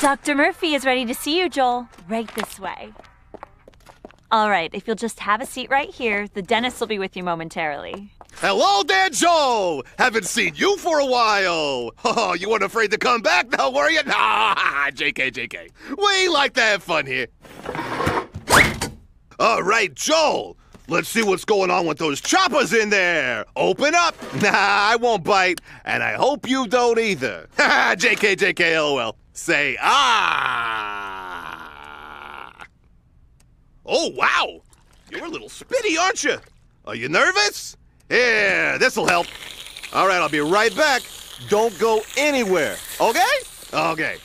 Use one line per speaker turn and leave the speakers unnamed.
Dr. Murphy is ready to see you, Joel. Right this way. All right, if you'll just have a seat right here, the dentist will be with you momentarily.
Hello there, Joe. Haven't seen you for a while. Oh, you weren't afraid to come back now, were you? Nah, JK, JK. We like to have fun here. All right, Joel. Let's see what's going on with those choppers in there. Open up. Nah, I won't bite, and I hope you don't either. JK, JK, LOL. Say ah. Oh, wow. You're a little spitty, aren't you? Are you nervous? Here, this'll help. All right, I'll be right back. Don't go anywhere, okay? Okay.